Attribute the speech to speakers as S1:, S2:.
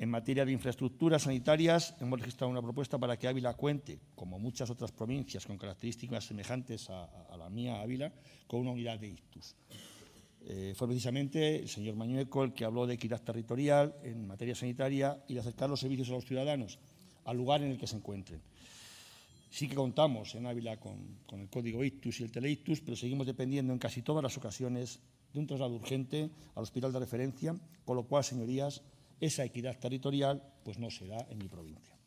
S1: En materia de infraestructuras sanitarias, hemos registrado una propuesta para que Ávila cuente, como muchas otras provincias con características semejantes a, la mía, Ávila, con una unidad de ictus. Eh, fue precisamente el señor Mañueco el que habló de equidad territorial en materia sanitaria y de acercar los servicios a los ciudadanos al lugar en el que se encuentren. Sí que contamos en Ávila con, con el código ictus y el teleictus, pero seguimos dependiendo en casi todas las ocasiones de un traslado urgente al hospital de referencia, con lo cual, señorías, esa equidad territorial pues no se da en mi provincia.